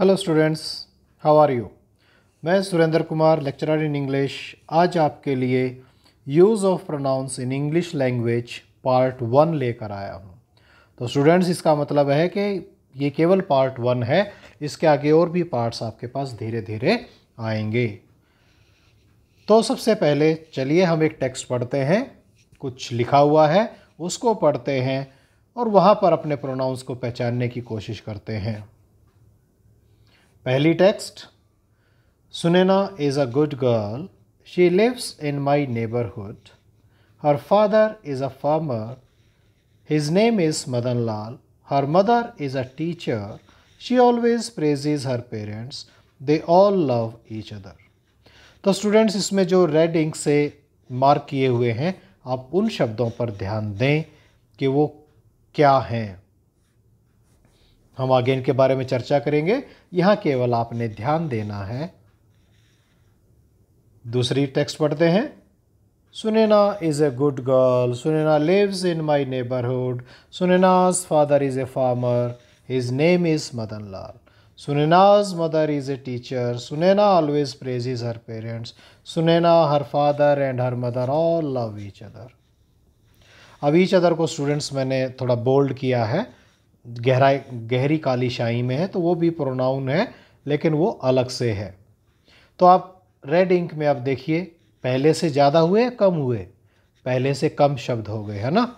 Hello students how are you मैं Surendra Kumar lecturer in English आज आपके लिए use of pronouns in English language part one लेकर आया हूँ। तो स्टूडेंट्स इसका मतलब है कि ये केवल पार्ट वन है। इसके आगे और भी पार्ट्स आपके पास धीरे धीरे आएँगे। तो सबसे पहले चलिए हम एक टेक्स्ट पढ़ते हैं। कुछ लिखा हुआ है, उसको पढ़ते हैं और वहाँ पर अपने प्रोनाउंस को पहचानने की कोशिश करते हैं। पहली text, Sunaina is a good girl she lives in my neighbourhood her father is a farmer his name is Madan Lal her mother is a teacher she always praises her parents they all love each other तो students इसमें जो red ink से mark किए हुए हैं, आप उन शब्दों पर ध्यान दें कि वो क्या हैं। हम आगे इनके बारे में चर्चा करेंगे। यहाँ केवल आपने ध्यान देना है। दूसरी टेक्स्ट पढ़ते हैं। Sunaina is a good girl Sunaina lives in my neighbourhood Sunaina's father is a farmer his name is Madan Lal Sunaina's mother is a teacher Sunaina always praises her parents Sunaina her father and her mother all love each other अब each other को students मैंने थोड़ा bold किया है। गहराई, गहरी काली शाही में है तो वो भी प्रोनाउन है, लेकिन वो अलग से है। तो आप रेड इंक में आप देखिए, पहले से ज़्यादा हुए, कम हुए? पहले से कम शब्द हो गए, है ना?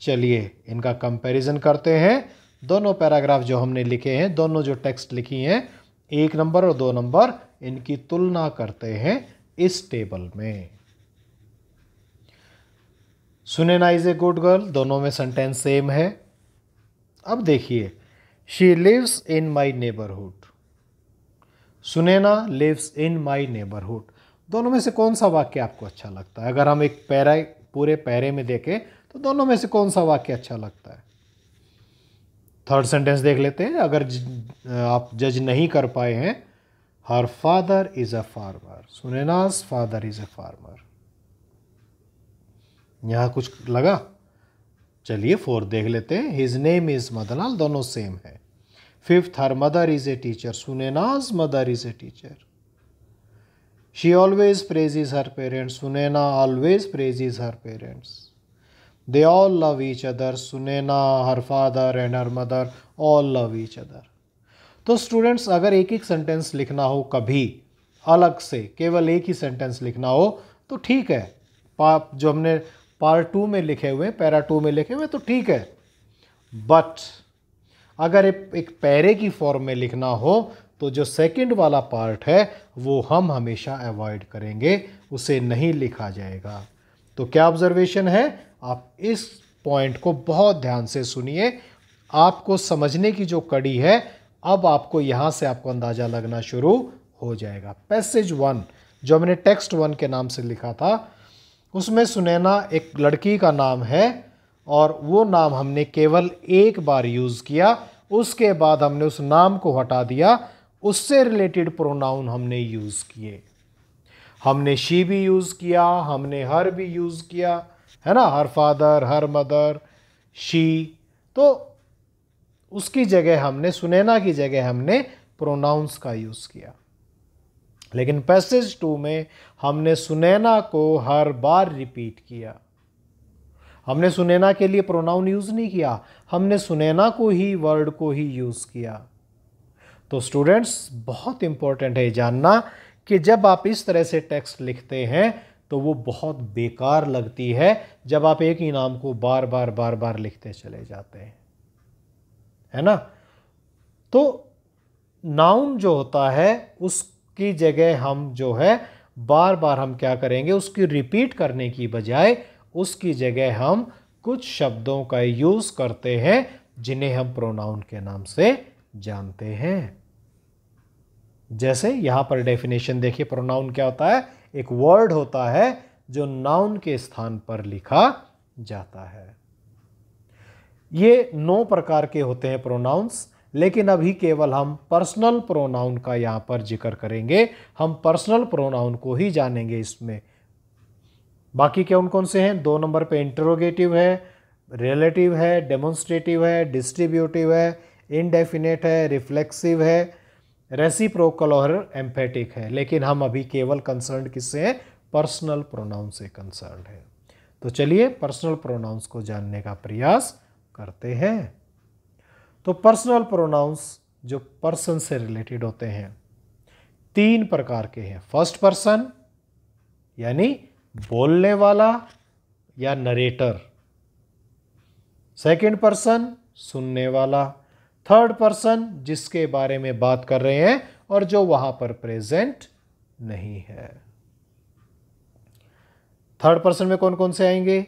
चलिए, इनका कंपैरिजन करते हैं। दोनों पैराग्राफ जो हमने लिखे हैं, दोनों जो टेक्स्ट लिखी हैं, एक नंबर और दो नंबर इनकी तुलना करते हैं इस टेबल में। Sunaina is a good girl दोनों में सेंटेंस सेम है। अब देखिए she lives in my neighbourhood Sunaina lives in my neighbourhood दोनों में से कौन सा वाक्य आपको अच्छा लगता है? अगर हम एक पैरा, पूरे पैरे में देखें तो दोनों में से कौन सा वाक्य अच्छा लगता है? थर्ड सेंटेंस देख लेते हैं। अगर आप जज नहीं कर पाए हैं her father is a farmer Sunaina's father is a farmer यहाँ कुछ लगा? चलिए फोर्थ देख लेते हैं। हिज नेम इज़ मदनलाल दोनों सेम है। Fifth her mother is a teacher Sunaina's mother is a teacher she always praises her parents Sunaina always praises her parents they all love each other Sunaina her father and her mother all love each other तो students अगर एक एक sentence लिखना हो कभी, अलग से, केवल एक ही सेंटेंस लिखना हो तो ठीक है। पाप, जो हमने पार्ट टू में लिखे हुए पैरा टू में लिखे हुए तो ठीक है। बट अगर एक, पैरे की फॉर्म में लिखना हो तो जो सेकंड वाला पार्ट है वो हम हमेशा अवॉइड करेंगे उसे नहीं लिखा जाएगा। तो क्या ऑब्जर्वेशन है? आप इस पॉइंट को बहुत ध्यान से सुनिए। आपको समझने की जो कड़ी है अब आपको यहाँ से आपको अंदाज़ा लगना शुरू हो जाएगा। पैसेज वन जो मैंने टेक्स्ट वन के नाम से लिखा था उसमें सुनैना एक लड़की का नाम है और वो नाम हमने केवल एक बार यूज़ किया, उसके बाद हमने उस नाम को हटा दिया, उससे रिलेटेड प्रोनाउन हमने यूज़ किए। हमने शी भी यूज़ किया, हमने हर भी यूज़ किया, है ना? Her father, her mother, she. तो उसकी जगह हमने, सुनैना की जगह हमने प्रोनाउंस का यूज़ किया। लेकिन पैसेज टू में हमने सुनैना को हर बार रिपीट किया। हमने सुनैना के लिए प्रोनाउन यूज़ नहीं किया, हमने सुनैना को ही, वर्ड को ही यूज़ किया। तो स्टूडेंट्स, बहुत इंपॉर्टेंट है जानना कि जब आप इस तरह से टेक्स्ट लिखते हैं तो वो बहुत बेकार लगती है जब आप एक ही नाम को बार बार बार बार लिखते चले जाते हैं। है ना? तो नाउन जो होता है, उस की जगह हम जो है बार बार हम क्या करेंगे, उसकी रिपीट करने की बजाय उसकी जगह हम कुछ शब्दों का यूज़ करते हैं, जिन्हें हम प्रोनाउन के नाम से जानते हैं। जैसे यहाँ पर डेफिनेशन देखिए प्रोनाउन क्या होता है? एक वर्ड होता है, जो नाउन के स्थान पर लिखा जाता है। ये नौ प्रकार के होते हैं प्रोनाउंस लेकिन अभी केवल हम पर्सनल प्रोनाउन का यहाँ पर ज़िक्र करेंगे। हम पर्सनल प्रोनाउन को ही जानेंगे इसमें। बाकी कौन कौन से हैं? दो नंबर पे इंटरोगेटिव है रिलेटिव है डेमोन्स्ट्रेटिव है डिस्ट्रीब्यूटिव है इनडेफिनेट है रिफ्लेक्सिव है रेसिप्रोकल और एम्फेटिक है। लेकिन हम अभी केवल कंसर्न किससे हैं? पर्सनल प्रोनाउन से कंसर्न है। तो चलिए पर्सनल प्रोनाउंस को जानने का प्रयास करते हैं। तो पर्सनल प्रोनाउंस जो पर्सन से रिलेटेड होते हैं, तीन प्रकार के हैं। फ़र्स्ट पर्सन यानी बोलने वाला या नरेटर सेकंड पर्सन सुनने वाला। थर्ड पर्सन जिसके बारे में बात कर रहे हैं और जो वहाँ पर प्रेजेंट नहीं है। थर्ड पर्सन में कौन कौन से आएँगे?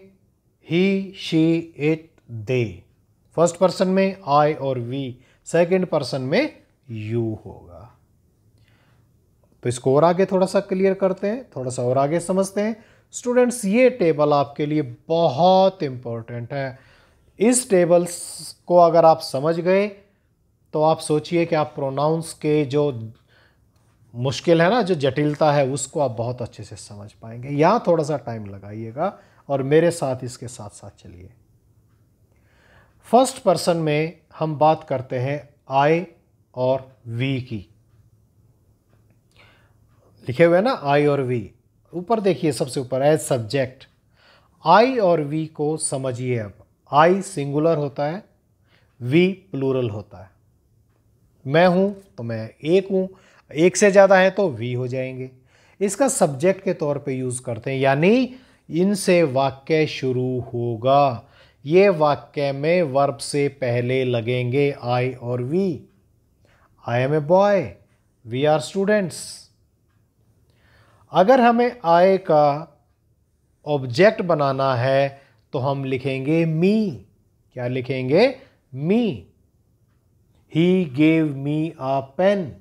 He she it they first person में आई और वी, सेकंड पर्सन में यू होगा। तो इसको और आगे थोड़ा सा क्लियर करते हैं, थोड़ा सा और आगे समझते हैं। स्टूडेंट्स, ये टेबल आपके लिए बहुत इंपॉर्टेंट है। इस टेबल्स को अगर आप समझ गए तो आप सोचिए कि आप प्रोनाउंस के जो मुश्किल है ना, जो जटिलता है, उसको आप बहुत अच्छे से समझ पाएँगे। यहाँ थोड़ा सा टाइम लगाइएगा और मेरे साथ इसके साथ साथ चलिए। फ़र्स्ट पर्सन में हम बात करते हैं आई और वी की। लिखे हुए ना आई और वी। ऊपर देखिए सबसे ऊपर एज सब्जेक्ट आई और वी को समझिए अब। आई सिंगुलर होता है, वी प्लूरल होता है। मैं हूँ तो मैं एक हूँ, एक से ज़्यादा है तो वी हो जाएँगे। इसका सब्जेक्ट के तौर पे यूज़ करते हैं, यानी इनसे वाक्य शुरू होगा। ये वाक्य में वर्ब से पहले लगेंगे आई और we I am a boy we are students अगर हमें आय का ऑब्जेक्ट बनाना है तो हम लिखेंगे मी क्या लिखेंगे? मी he gave me uh pen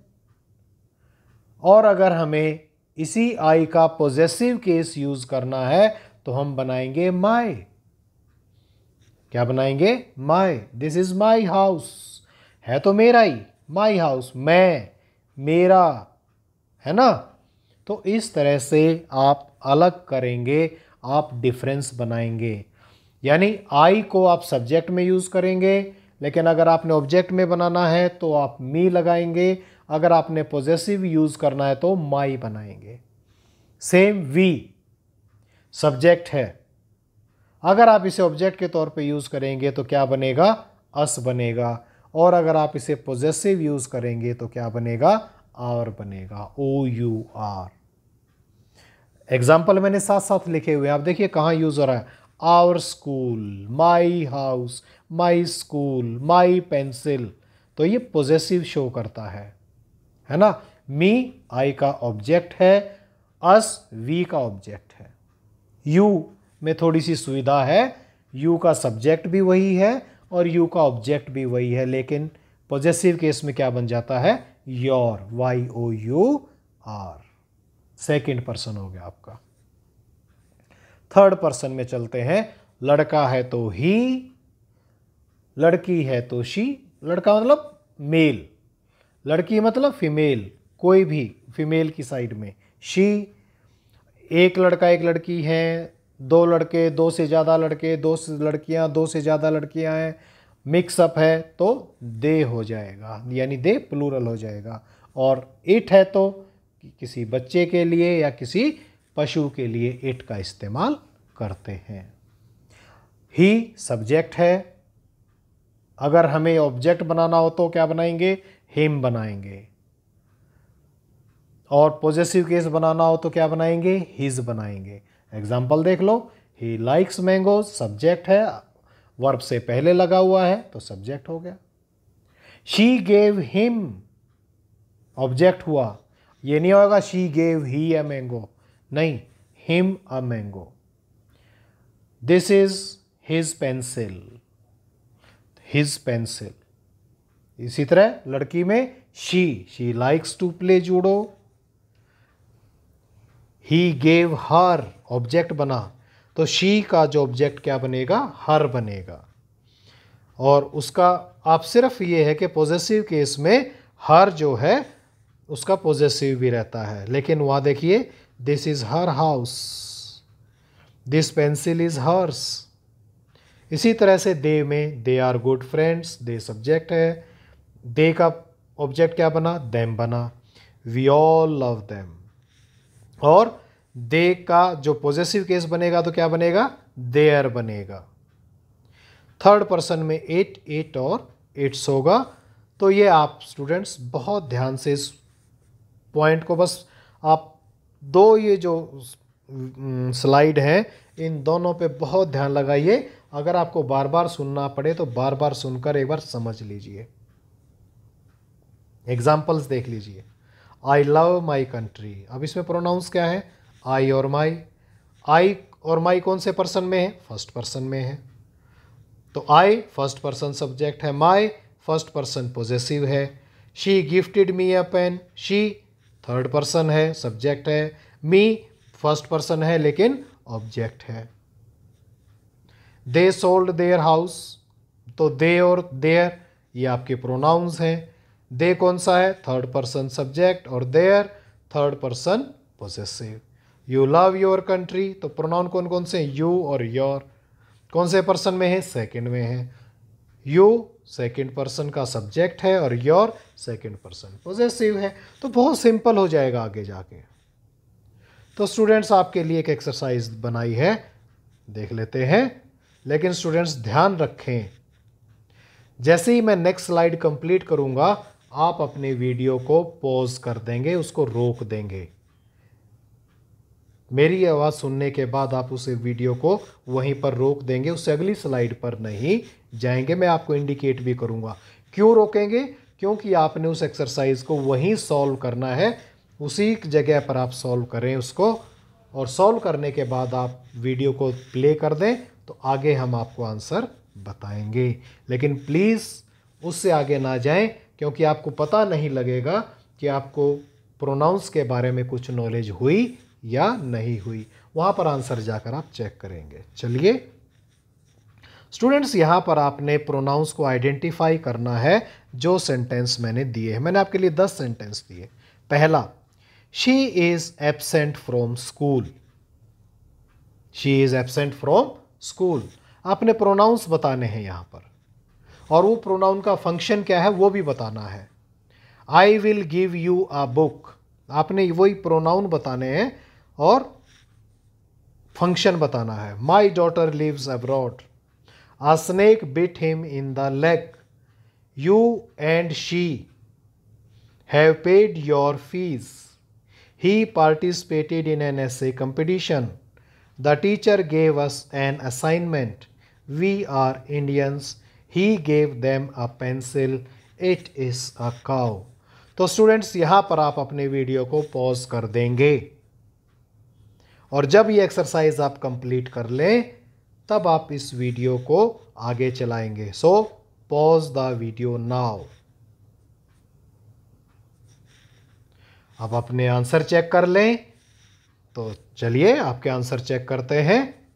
और अगर हमें इसी आई का पॉजेसिव केस यूज़ करना है तो हम बनाएँगे माई क्या बनाएँगे? My this is my house है तो मेरा ही. माई हाउस मैं. मेरा. है ना? तो इस तरह से आप अलग करेंगे, आप डिफरेंस बनाएँगे। यानी आई को आप सब्जेक्ट में यूज़ करेंगे, लेकिन अगर आपने ऑब्जेक्ट में बनाना है तो आप मी लगाएँगे। अगर आपने पॉजेसिव यूज़ करना है तो माई बनाएँगे। सेम वी सब्जेक्ट है। अगर आप इसे ऑब्जेक्ट के तौर पे यूज़ करेंगे तो क्या बनेगा? अस बनेगा। और अगर आप इसे पॉजेसिव यूज़ करेंगे तो क्या बनेगा? आर बनेगा। ओ यू आर एग्ज़ाम्पल मैंने साथ साथ लिखे हुए आप देखिए कहाँ यूज़ हो रहा है। Our school my house my school my pencil तो ये पॉजेसिव शो करता है। है ना? मी आई का ऑब्जेक्ट है। अस वी का ऑब्जेक्ट है। यू में थोड़ी सी सुविधा है। यू का सब्जेक्ट भी वही है और यू का ऑब्जेक्ट भी वही है, लेकिन पॉजेसिव केस में क्या बन जाता है? Your y o u r second person हो गया आपका। थर्ड पर्सन में चलते हैं। लड़का है तो ही लड़की है तो शी लड़का मतलब मेल लड़की मतलब फीमेल कोई भी फीमेल की साइड में। शी एक लड़का एक लड़की है दो लड़के, दो से ज़्यादा लड़के, दो से लड़कियाँ, दो से ज़्यादा लड़कियाँ हैं मिक्सअप है तो दे हो जाएगा, यानी दे प्लूरल हो जाएगा। और इट है तो किसी बच्चे के लिए या किसी पशु के लिए इट का इस्तेमाल करते हैं। ही सब्जेक्ट है। अगर हमें ऑब्जेक्ट बनाना हो तो क्या बनाएँगे? हिम बनाएँगे। और पॉजिटिव केस बनाना हो तो क्या बनाएँगे? हिज बनाएँगे। एग्ज़ाम्पल देख लो। ही लाइक्स मैंगो सब्जेक्ट है। वर्ब से पहले लगा हुआ है तो सब्जेक्ट हो गया। शी गेव हिम ऑब्जेक्ट हुआ। ये नहीं होगा she gave he a mango नहीं him a mango this is his pencil his pencil इसी तरह लड़की में she she likes to play judo he gave her object बना तो शी का जो ऑब्जेक्ट क्या बनेगा? हर बनेगा। और उसका आप सिर्फ़ ये है कि पॉजिटिव केस में हर जो है, उसका पॉजिटिव भी रहता है। लेकिन वहाँ देखिए this is her house this pencil is hers इसी तरह से दे में they are good friends they subject है। दे का ऑब्जेक्ट क्या बना? देम बना। वी ऑल लव देम और दे का जो पॉजिटिव केस बनेगा तो क्या बनेगा? देयर बनेगा। थर्ड पर्सन में एट एट और एट्स होगा। तो ये आप स्टूडेंट्स बहुत ध्यान से इस पॉइंट को बस आप दो ये जो स्लाइड हैं, इन दोनों पे बहुत ध्यान लगाइए। अगर आपको बार बार सुनना पड़े तो बार बार सुनकर एक बार समझ लीजिए। एग्जाम्पल्स देख लीजिए। आई लव माई कंट्री अब इसमें प्रोनाउंस क्या है? आई और माई आई और माई कौन से पर्सन में है? फ़र्स्ट पर्सन में है। तो आई फ़र्स्ट पर्सन सब्जेक्ट है माई फ़र्स्ट पर्सन पोजेसिव है। She gifted me a pen she third person है सब्जेक्ट है। मी फ़र्स्ट पर्सन है, लेकिन ऑब्जेक्ट है। दे सोल्ड देयर हाउस तो दे और देयर ये आपके प्रोनाउंस हैं। दे कौन सा है? थर्ड पर्सन सब्जेक्ट और their third person possessive you love your country तो प्रोनाउन कौन कौन से? यू और योर कौन से पर्सन में है? सेकंड में है. यू सेकंड पर्सन का सब्जेक्ट है और योर सेकंड पर्सन पोजेसिव है. तो बहुत सिंपल हो जाएगा आगे जाके. तो स्टूडेंट्स आपके लिए एक एक्सरसाइज बनाई है. देख लेते हैं. लेकिन स्टूडेंट्स ध्यान रखें. जैसे ही मैं नेक्स्ट स्लाइड कंप्लीट करूँगा, आप अपने वीडियो को पॉज कर देंगे, उसको रोक देंगे. मेरी आवाज़ सुनने के बाद आप उसे वीडियो को वहीं पर रोक देंगे उससे अगली स्लाइड पर नहीं जाएँगे, मैं आपको इंडिकेट भी करूँगा। क्यों रोकेंगे? क्योंकि आपने उस एक्सरसाइज को वहीं सॉल्व करना है, उसी जगह पर आप सॉल्व करें उसको, और सॉल्व करने के बाद आप वीडियो को प्ले कर दें तो आगे हम आपको आंसर बताएँगे। लेकिन प्लीज़ उससे आगे ना जाएँ, क्योंकि आपको पता नहीं लगेगा कि आपको प्रोनाउंस के बारे में कुछ नॉलेज हुई या नहीं हुई, वहाँ पर आंसर जाकर आप चेक करेंगे। चलिए। स्टूडेंट्स, यहाँ पर आपने प्रोनाउंस को आइडेंटिफाई करना है, जो सेंटेंस मैंने दिए हैं। मैंने आपके लिए दस सेंटेंस दिए। पहला she is absent from school she is absent from school आपने प्रोनाउंस बताने हैं यहाँ पर। और वो प्रोनाउन का फ़ंक्शन क्या है, वो भी बताना है। I will give you a book आपने वही प्रोनाउन बताने हैं और फ़ंक्शन बताना है। My daughter lives abroad a snake bit him in the leg you and she have paid your fees he participated in an essay competition the teacher gave us an assignment we are Indians he gave them a pencil it is a cow तो students यहाँ पर आप अपने video को pause कर देंगे। और जब ये एक्सरसाइज आप कंप्लीट कर लें, तब आप इस वीडियो को आगे चलाएँगे। So pause the video now अब अपने आंसर चेक कर लें। तो चलिए, आपके आंसर चेक करते हैं।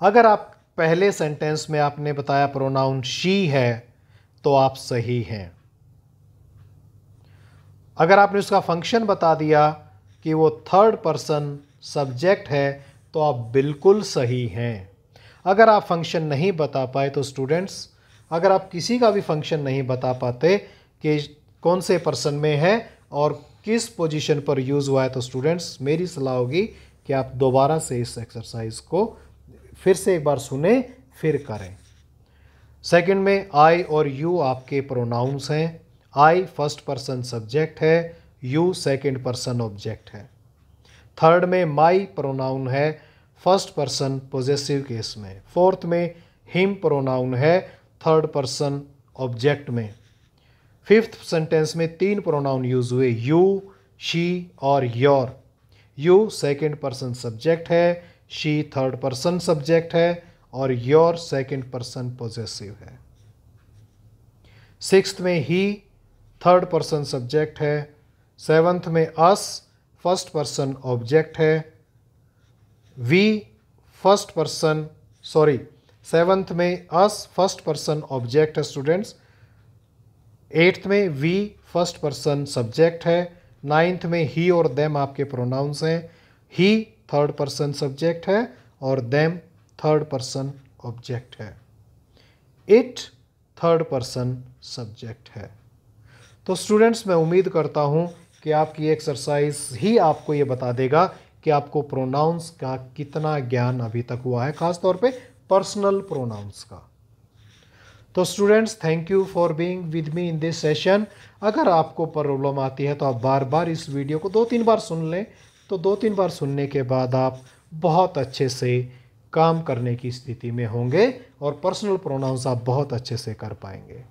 अगर आप पहले सेंटेंस में आपने बताया प्रोनाउन शी है तो आप सही हैं। अगर आपने उसका फ़ंक्शन बता दिया कि वो थर्ड पर्सन सब्जेक्ट है तो आप बिल्कुल सही हैं। अगर आप फ़ंक्शन नहीं बता पाए तो स्टूडेंट्स अगर आप किसी का भी फ़ंक्शन नहीं बता पाते कि कौन से पर्सन में है और किस पोजीशन पर यूज़ हुआ है तो स्टूडेंट्स मेरी सलाह होगी कि आप दोबारा से इस एक्सरसाइज को फिर से एक बार सुने, फिर करें। सेकंड में आई और यू आपके प्रोनाउंस हैं। आई फ़र्स्ट पर्सन सब्जेक्ट है। यू सेकंड पर्सन ऑब्जेक्ट है। थर्ड में माई प्रोनाउन है, फ़र्स्ट पर्सन पोजेसिव केस में। फोर्थ में हिम प्रोनाउन है, थर्ड पर्सन ऑब्जेक्ट में। फिफ्थ सेंटेंस में तीन प्रोनाउन यूज़ हुए, यू, शी और your. You second person subject है, शी थर्ड पर्सन सब्जेक्ट है और योर सेकेंड पर्सन पोजेसिव है। सिक्स्थ में ही थर्ड पर्सन सब्जेक्ट है सेवंथ में अस फ़र्स्ट पर्सन ऑब्जेक्ट है। We first person sorry seventh में अस फ़र्स्ट पर्सन ऑब्जेक्ट है स्टूडेंट्स एट्थ में वी फ़र्स्ट पर्सन सब्जेक्ट है। नाइन्थ में ही और देम आपके प्रोनाउंस हैं। ही थर्ड पर्सन सब्जेक्ट है और देम थर्ड पर्सन ऑब्जेक्ट है। इट थर्ड पर्सन सब्जेक्ट है। तो स्टूडेंट्स मैं उम्मीद करता हूँ कि आपकी एक्सरसाइज ही आपको ये बता देगा कि आपको प्रोनाउंस का कितना ज्ञान अभी तक हुआ है ख़ास तौर पे पर्सनल प्रोनाउंस का। तो students thank you for being with me in this session अगर आपको प्रॉब्लम आती है तो आप बार बार इस वीडियो को दो तीन बार सुन लें। तो दो तीन बार सुनने के बाद आप बहुत अच्छे से काम करने की स्थिति में होंगे और पर्सनल प्रोनाउंस आप बहुत अच्छे से कर पाएँगे।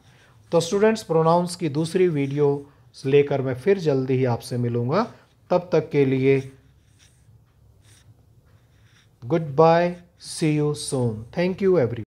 तो स्टूडेंट्स प्रोनाउंस की दूसरी वीडियो लेकर मैं फिर जल्दी ही आपसे मिलूँगा। तब तक के लिए, goodbye see you soon thank you every